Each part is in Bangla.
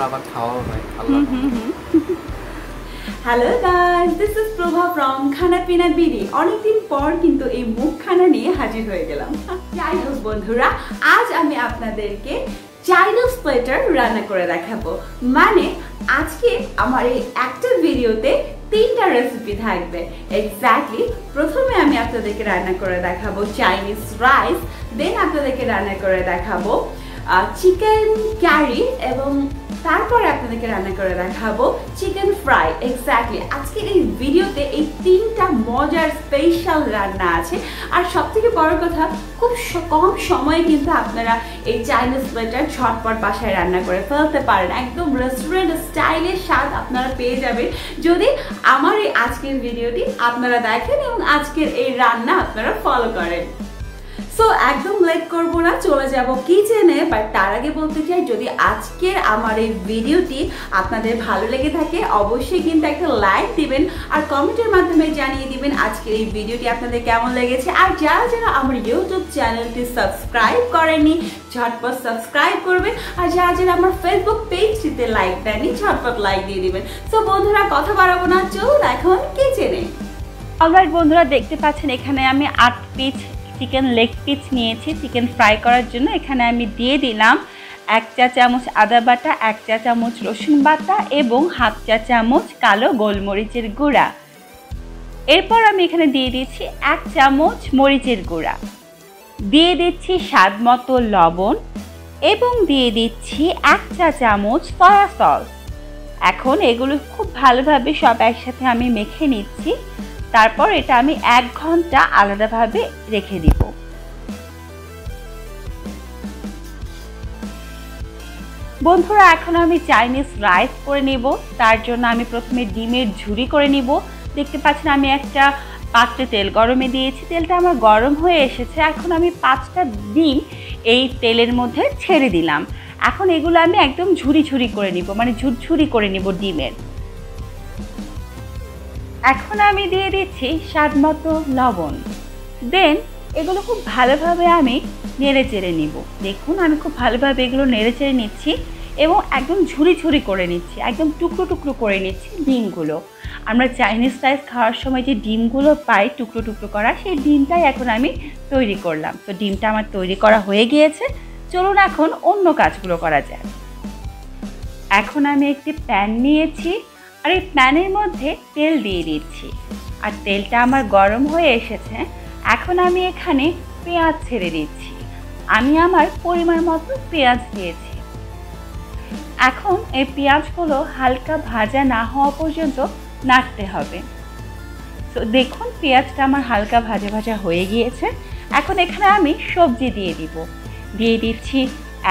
আমার আবার খাওয়াও হয় আল্লাহ hello guys this is Prabha from Khana Pina BD অনেকদিন পর কিন্তু এই মুখ খানা নিয়ে হাজির হয়ে গেলাম। যাই হোক বন্ধুরা আজ আমি আপনাদেরকে চাইনিজ প্লেটার রান্না করে দেখাবো। মানে আজকে আমার এই একটা ভিডিওতে তিনটা রেসিপি থাকবে। এক্স্যাক্টলি প্রথমে আমি আপনাদেরকে রান্না করে দেখাবো চাইনিজ রাইস দেন আপনাদেরকে রান্না করে দেখাবো চিকেন ক্যারি এবং তারপরে আপনাদেরকে রান্না করে দেখাবো চিকেন ফ্রাই এক্স্যাক্টলি আজকের এই ভিডিওতে এই তিনটা মজার স্পেশাল রান্না আছে। আর সব থেকে বড় কথা, খুব কম সময়ে কিন্তু আপনারা এই চাইনিজ প্লেটার ঝটপট বাসায় রান্না করে ফেলতে পারেন। একদম রেস্টুরেন্ট স্টাইলের স্বাদ আপনারা পেয়ে যাবেন। যদি আমার এই আজকের ভিডিওটি আপনারা দেখেন এবং আজকের এই রান্না আপনারা ফলো করেন। সো একদম লেট করব না, চলে যাব কিচেনে বাট তার আগে বলতে চাই, যদি আজকের আমার এই ভিডিওটি আপনাদের ভালো লেগে থাকে, অবশ্যই কিন্তু একটা লাইক দিবেন আর কমেন্টের মাধ্যমে জানিয়ে দিবেন আজকের এই ভিডিওটি আপনাদের কেমন লেগেছে। আর যারা যারা আমার ইউটিউব চ্যানেলটি সাবস্ক্রাইব করেনি, ঝটপট সাবস্ক্রাইব করবেন। আর যারা যারা আমার ফেসবুক পেজটিতে লাইক দেয়নি ঝটপট লাইক দিয়ে দিবেন। সো বন্ধুরা, কথা বাড়াবো না, চলুন এখন কিচেনে অলরাইট বন্ধুরা, দেখতে পাচ্ছেন এখানে আমি আট পিস চিকেন লেগ পিস নিয়েছি চিকেন ফ্রাই করার জন্য। এখানে আমি দিয়ে দিলাম এক চা চামচ আদা বাটা, এক চা চামচ রসুন বাটা এবং হাফ চা চামচ কালো গোলমরিচের গুঁড়া। এরপর আমি এখানে দিয়ে দিচ্ছি এক চামচ মরিচের গুঁড়া। দিয়ে দিচ্ছি স্বাদ মতো লবণ এবং দিয়ে দিচ্ছি এক চা চামচ সয়া সস এখন এগুলো খুব ভালোভাবে সব একসাথে আমি মেখে নিচ্ছি। তারপর এটা আমি এক ঘণ্টা আলাদাভাবে রেখে দিব। বন্ধুরা, এখন আমি চাইনিজ রাইস করে নেব। তার জন্য আমি প্রথমে ডিমের ঝুড়ি করে নিব। দেখতে পাচ্ছেন, আমি একটা পাত্রে তেল গরমে দিয়েছি। তেলটা আমার গরম হয়ে এসেছে। এখন আমি পাঁচটা ডিম এই তেলের মধ্যে ছেড়ে দিলাম। এখন এগুলো আমি একদম ঝুড়ি ঝুরি করে নিব মানে ঝুরঝুরি করে নিব ডিমের। এখন আমি দিয়ে দিচ্ছি স্বাদ মতো লবণ। দেন এগুলো খুব ভালোভাবে আমি নেড়ে চেড়ে নিব। দেখুন, আমি খুব ভালোভাবে এগুলো নেড়ে চেড়ে নিচ্ছি এবং একদম ঝুরি ঝুরি করে নিচ্ছি। একদম টুকরো টুকরো করে নিচ্ছি ডিমগুলো। আমরা চাইনিজ রাইস খাওয়ার সময় যে ডিমগুলো পাই টুকরো টুকরো করা, সেই ডিমটাই এখন আমি তৈরি করলাম। তো ডিমটা আমার তৈরি করা হয়ে গিয়েছে। চলুন এখন অন্য কাজগুলো করা যায় এখন আমি একটি প্যান নিয়েছি। আর এই প্যানের মধ্যে তেল দিয়ে দিচ্ছি। আর তেলটা আমার গরম হয়ে এসেছে, এখন আমি এখানে পেঁয়াজ ছেড়ে দিচ্ছি। আমি আমার পরিমাণ মতো পেঁয়াজ দিয়েছি। এখন এই পেঁয়াজগুলো হালকা ভাজা না হওয়া পর্যন্ত নাড়তে হবে। তো দেখুন, পেঁয়াজটা আমার হালকা ভাজা ভাজা হয়ে গিয়েছে। এখন এখানে আমি সবজি দিয়ে দিব। দিয়ে দিচ্ছি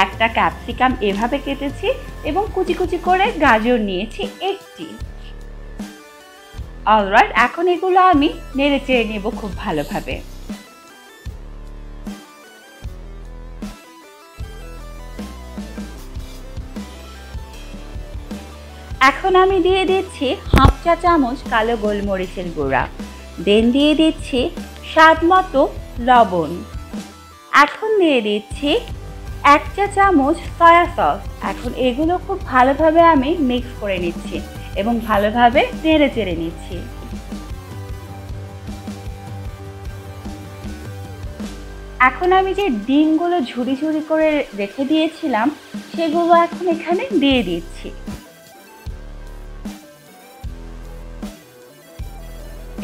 একটা ক্যাপসিকাম এভাবে কেটেছি এবং কুচি কুচি করে গাজর নিয়েছি একটি। অলরাইট, এখন এগুলো আমি নেড়ে চেড়ে নেব খুব ভালোভাবে। এখন আমি দিয়ে দিচ্ছি হাফ চা চামচ কালো গোলমরিচের গুঁড়া। দেন দিয়ে দিচ্ছি স্বাদ মতো লবণ। এখন দিয়ে দিচ্ছি এক চা চামচ সয়া সস এখন এগুলো খুব ভালোভাবে আমি মিক্স করে নিচ্ছি এবং ভালোভাবে নেড়ে চেড়ে নিচ্ছি। এখন আমি যে ডিমগুলো ঝুড়ি ঝুড়ি করে রেখে দিয়েছিলাম, সেগুলো এখন এখানে দিয়ে দিচ্ছি।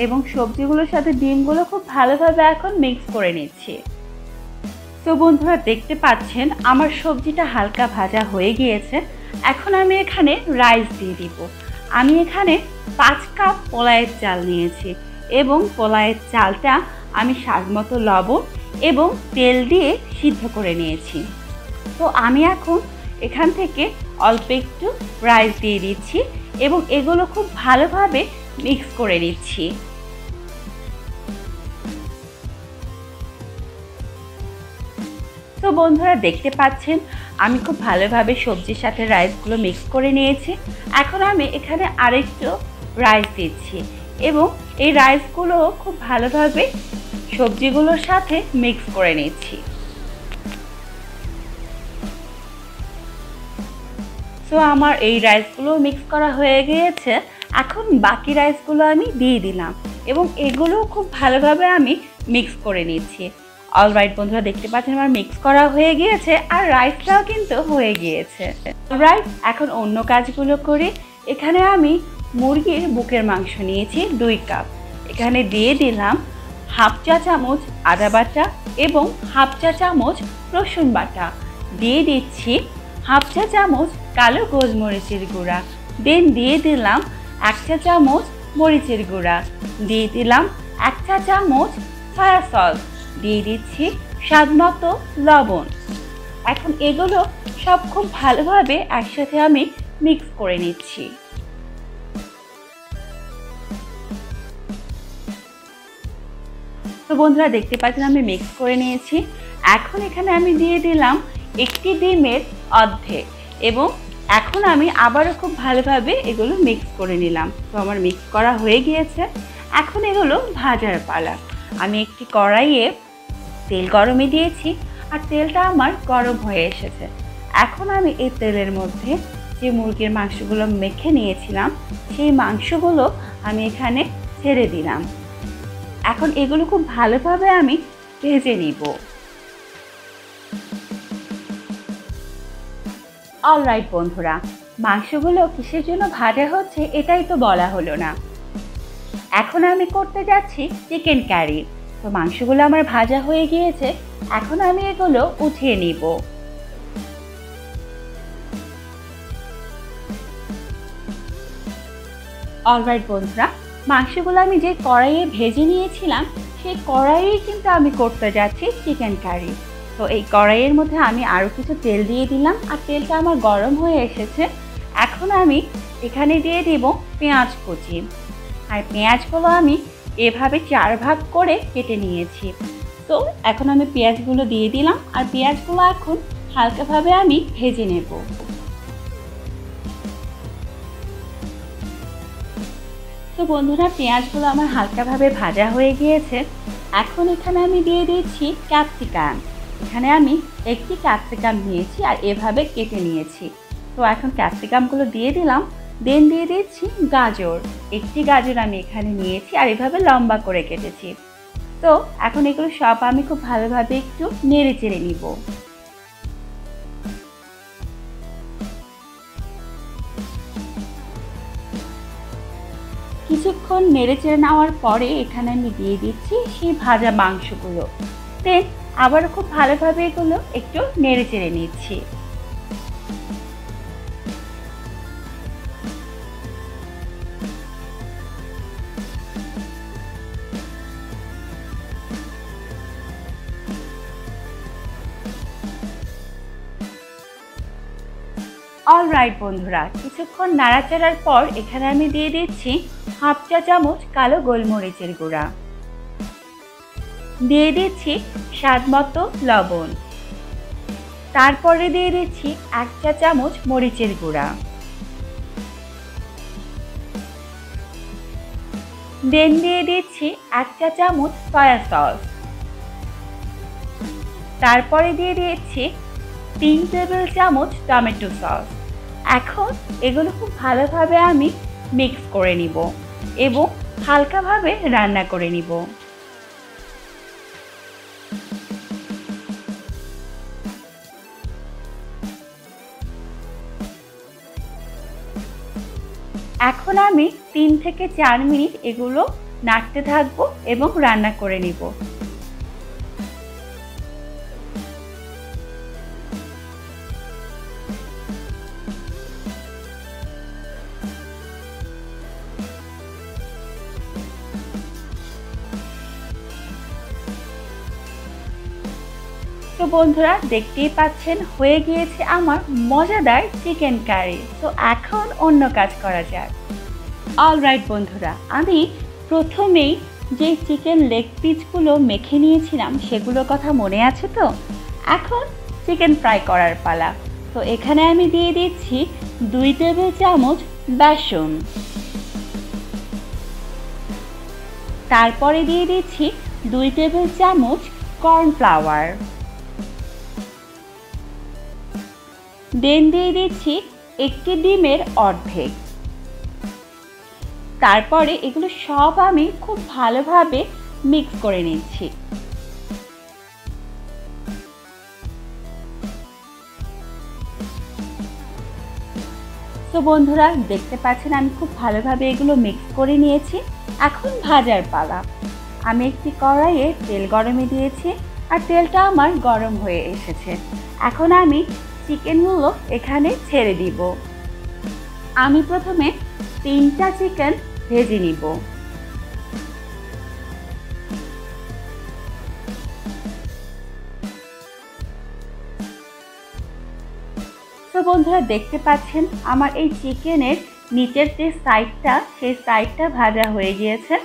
এবং সবজিগুলোর সাথে ডিমগুলো খুব ভালোভাবে এখন মিক্স করে নিচ্ছি। তো বন্ধুরা দেখতে পাচ্ছেন, আমার সবজিটা হালকা ভাজা হয়ে গিয়েছে। এখন আমি এখানে রাইস দিয়ে দিব। আমি এখানে পাঁচ কাপ পোলায়ের চাল নিয়েছি এবং পোলায়ের চালটা আমি স্বাদ মতো লবণ এবং তেল দিয়ে সিদ্ধ করে নিয়েছি। তো আমি এখন এখান থেকে অল্প একটু রাইস দিয়ে দিচ্ছি এবং এগুলো খুব ভালোভাবে মিক্স করে নিচ্ছি। তো বন্ধুরা দেখতে পাচ্ছেন, আমি খুব ভালোভাবে সবজির সাথে রাইসগুলো মিক্স করে নিয়েছি। এখন আমি এখানে আরেকটু রাইস দিচ্ছি এবং এই রাইসগুলো খুব ভালোভাবে সবজিগুলোর সাথে মিক্স করে নিচ্ছি। সো আমার এই রাইসগুলো মিক্স করা হয়ে গিয়েছে। এখন বাকি রাইসগুলো আমি দিয়ে দিলাম এবং এগুলো খুব ভালোভাবে আমি মিক্স করে নিচ্ছি। অলরাইট বন্ধুরা, দেখতে পাচ্ছেন আমার মিক্স করা হয়ে গিয়েছে আর রাইসটাও কিন্তু হয়ে গিয়েছে। রাইট এখন অন্য কাজগুলো করি। এখানে আমি মুরগির বুকের মাংস নিয়েছি দুই কাপ এখানে দিয়ে দিলাম হাফ চা চামচ আদা বাটা এবং হাফ চা চামচ রসুন বাটা। দিয়ে দিচ্ছি হাফ চা চামচ কালো গোলমরিচের গুঁড়া। দেন দিয়ে দিলাম এক চা চামচ মরিচের গুঁড়া। দিয়ে দিলাম এক চা চামচ সয়া সস দিয়ে দিচ্ছি স্বাদ মতো লবণ। এখন এগুলো সব খুব ভালোভাবে একসাথে আমি মিক্স করে নিচ্ছি। তো বন্ধুরা, দেখতে পাচ্ছেন আমি মিক্স করে নিয়েছি। এখন এখানে আমি দিয়ে দিলাম একটি ডিমের অর্ধেক এবং এখন আমি আবারও খুব ভালোভাবে এগুলো মিক্স করে নিলাম। তো আমার মিক্স করা হয়ে গিয়েছে। এখন এগুলো ভাজার পালা। আমি একটি কড়াইয়ে তেল গরমে দিয়েছি আর তেলটা আমার গরম হয়ে এসেছে। এখন আমি এই তেলের মধ্যে যে মুরগির মাংসগুলো মেখে নিয়েছিলাম, সেই মাংসগুলো আমি এখানে ছেড়ে দিলাম। এখন এগুলো খুব ভালোভাবে আমি ভেজে নিব। অলরাইট বন্ধুরা, মাংসগুলো কিসের জন্য ভাজা হচ্ছে এটাই তো বলা হলো না। এখন আমি করতে যাচ্ছি চিকেন ক্যারি তো মাংসগুলো আমার ভাজা হয়ে গিয়েছে, এখন আমি এগুলো উঠিয়ে নিব। অলরাইট বন্ধুরা, মাংসগুলো আমি যে কড়াইয়ে ভেজে নিয়েছিলাম, সেই কড়াইয়ে কিন্তু আমি করতে যাচ্ছি চিকেন কারি তো এই কড়াইয়ের মধ্যে আমি আরও কিছু তেল দিয়ে দিলাম, আর তেলটা আমার গরম হয়ে এসেছে। এখন আমি এখানে দিয়ে দেব পেঁয়াজ কুচি। আর পেঁয়াজগুলো আমি এভাবে চার ভাগ করে কেটে নিয়েছি। তো এখন আমি পেঁয়াজগুলো দিয়ে দিলাম, আর পেঁয়াজগুলো এখন হালকাভাবে আমি ভেজে নেব। তো বন্ধুরা, পেঁয়াজগুলো আমার হালকাভাবে ভাজা হয়ে গিয়েছে। এখন এখানে আমি দিয়ে দিয়েছি ক্যাপসিকাম। এখানে আমি একটি ক্যাপসিকাম নিয়েছি আর এভাবে কেটে নিয়েছি। তো এখন ক্যাপসিকামগুলো দিয়ে দিলাম। দেন দিয়ে দিচ্ছি গাজর। একটি গাজর আমি এখানে নিয়েছি আর এভাবে লম্বা করে কেটেছি। তো এখন এগুলো সব আমি খুব ভালোভাবে একটু নেড়ে চেড়ে নিব। কিছুক্ষণ নেড়ে চেড়ে নেওয়ার পরে এখানে আমি দিয়ে দিচ্ছি সেই ভাজা মাংসগুলো। দেন আবারও খুব ভালোভাবে এগুলো একটু নেড়ে চেড়ে নিচ্ছি। অল রাইট বন্ধুরা, কিছুক্ষণ নাড়াচাড়ার পর এখানে আমি দিয়ে দিচ্ছি হাফ চা চামচ কালো গোলমরিচের গুঁড়া। দিয়ে দিচ্ছি স্বাদ মতো লবণ। তারপরে দিয়ে দিচ্ছি এক চা চামচ মরিচের গুঁড়া। দেন দিয়ে দিচ্ছি এক চা চামচ সয়া সস তারপরে দিয়ে দিয়েছি তিন টেবিল চামচ টমেটো সস। এখন এগুলো খুব ভালোভাবে আমি মিক্স করে নিব এবং হালকাভাবে রান্না করে নিব। এখন আমি তিন থেকে চার মিনিট এগুলো নাড়তে থাকব এবং রান্না করে নিব। বন্ধুরা, দেখতেই পাচ্ছেন, হয়ে গিয়েছে আমার মজাদার চিকেন কারি তো এখন অন্য কাজ করা যাক। অল রাইট বন্ধুরা, আমি প্রথমেই যে চিকেন লেগ পিসগুলো মেখে নিয়েছিলাম, সেগুলোর কথা মনে আছে তো? এখন চিকেন ফ্রাই করার পালা। তো এখানে আমি দিয়ে দিচ্ছি দুই টেবিল চামচ বেসন। তারপরে দিয়ে দিচ্ছি দুই টেবিল চামচ কর্নফ্লাওয়ার দেন দিয়ে দিচ্ছি একটি ডিমের অর্ধেক। তারপরে এগুলো সব আমি খুব ভালোভাবে মিক্স করে নিচ্ছি। তো বন্ধুরা, দেখতে পাচ্ছেন আমি খুব ভালোভাবে এগুলো মিক্স করে নিয়েছি। এখন ভাজার পালা। আমি একটি কড়াইয়ে তেল গরমে দিয়েছি আর তেলটা আমার গরম হয়ে এসেছে। এখন আমি চিকেনগুলো এখানে ছেড়ে দিব। আমি প্রথমে তিনটা চিকেন ভেজে নিব। তো বন্ধুরা, দেখতে পাচ্ছেন আমার এই চিকেনের নিচের যে সাইডটা সেই সাইডটা ভাজা হয়ে গিয়েছে।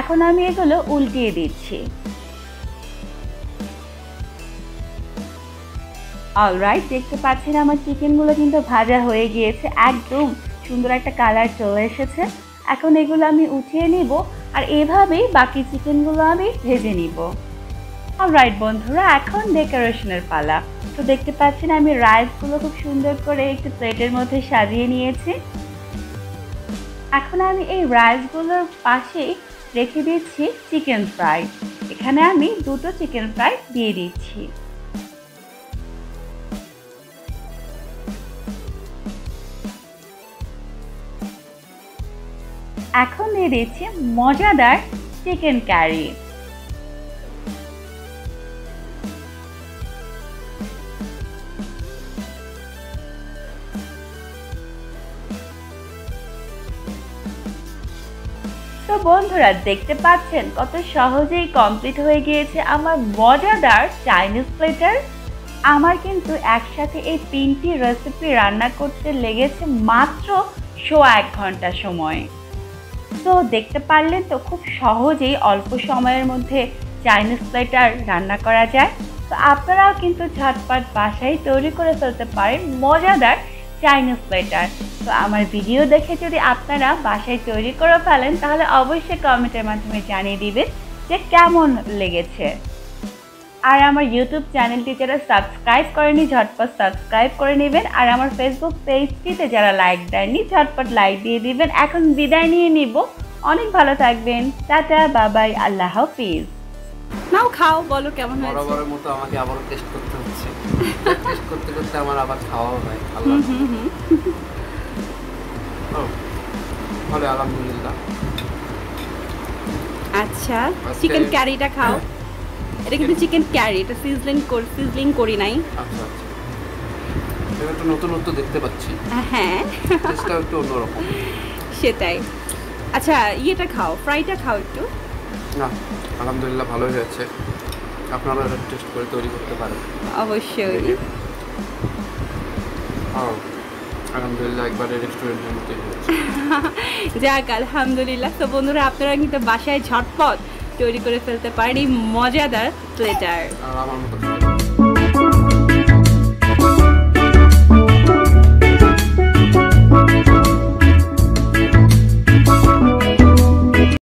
এখন আমি এগুলো উল্টিয়ে দিচ্ছি। অলরাইট দেখতে পাচ্ছেন আমার চিকেনগুলো কিন্তু ভাজা হয়ে গিয়েছে, একদম সুন্দর একটা কালার চলে এসেছে। এখন এগুলো আমি উঠিয়ে নিব আর এভাবেই বাকি চিকেনগুলো আমি ভেজে নিব। অলরাইট বন্ধুরা, এখন ডেকোরেশনের পালা। তো দেখতে পাচ্ছেন আমি রাইসগুলো খুব সুন্দর করে একটু প্লেটের মধ্যে সাজিয়ে নিয়েছি। এখন আমি এই রাইসগুলোর পাশেই রেখে দিচ্ছি চিকেন ফ্রাই এখানে আমি দুটো চিকেন ফ্রাই দিয়ে দিচ্ছি। এখন দিয়ে দিচ্ছি মজাদার চিকেন কারি। তো বন্ধুরা, দেখতে পাচ্ছেন কত সহজেই কমপ্লিট হয়ে গিয়েছে আমার মজাদার চাইনিজ প্লেটার আমার কিন্তু একসাথে এই তিনটি রেসিপি রান্না করতে লেগেছে মাত্র সোয়া এক ঘণ্টা সময়। তো দেখতে পারলেন তো খুব সহজেই অল্প সময়ের মধ্যে চাইনিজ প্লেটার রান্না করা যায়। তো আপনারাও কিন্তু ঝটপট বাসায় তৈরি করে ফেলতে পারেন মজাদার চাইনিজ প্লেটার। তো আমার ভিডিও দেখে যদি আপনারা বাসায় তৈরি করে ফেলেন তাহলে অবশ্যই কমেন্টের মাধ্যমে জানিয়ে দিবেন যে কেমন লেগেছে। আর আমার ইউটিউব চ্যানেলটি যারা সাবস্ক্রাইব করেনি ঝটপট সাবস্ক্রাইব করে নেবেন। আর আমার ফেসবুক পেজটিতে যারা লাইক দেয়নি ঝটপট লাইক দিয়ে দিবেন। এখন বিদায় নিয়ে নিব। অনেক ভালো থাকবেন। টাটা বাবাই আল্লাহ হাফিজ। নাও খাও বলো কেমন হয়েছে? বরাবরের মতো আমাকে আবারও টেস্ট করতে হচ্ছে। টেস্ট করতে করতে আমার আবার খাওয়াও হয় আল্লাহ হুম হুম। ও, ভালো আলহামদুলিল্লাহ। আচ্ছা চিকেন ক্যারিটা খাও। এটা কিন্তু চিকেন ক্যারি এটা সিজলিং করি সিজলিং করি নাই। আচ্ছা আচ্ছা। এটা একটু নতুনত্ব দেখতে পাচ্ছি। হ্যাঁ। টেস্টটা একটু অন্যরকম। সেটাই। আচ্ছা ইয়েটা খাও ফ্রাইটা খাও একটু। না আলহামদুলিল্লাহ ভালোই হয়েছে। আপনারা এটা টেস্ট করে তৈরি করতে পারেন। অবশ্যই। আলহামদুলিল্লাহ একবারে রেস্টুরেন্টের মতোই যাক আলহামদুলিল্লাহ। তো বন্ধুরা আপনারা কিন্তু বাসায় ঝটপট তৈরি করে ফেলতে এই মজাদার প্লেটার